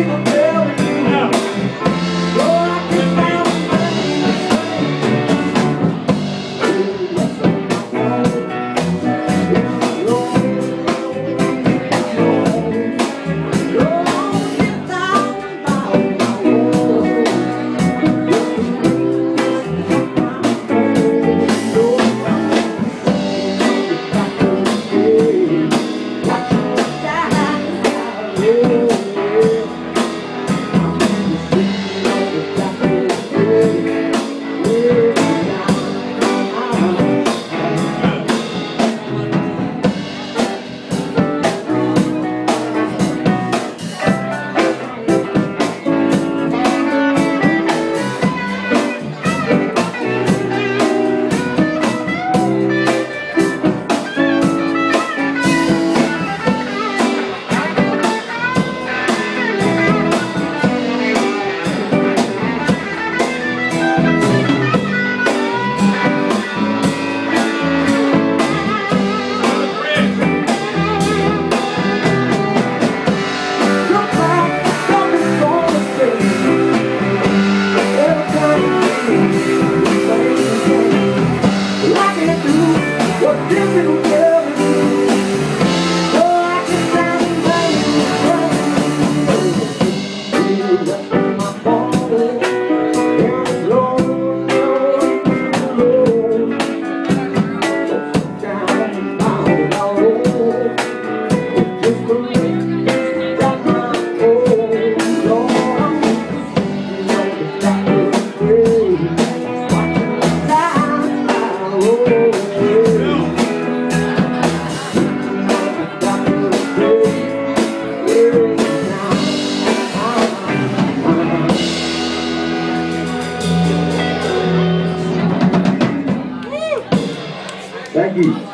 you. Thank you. Nike.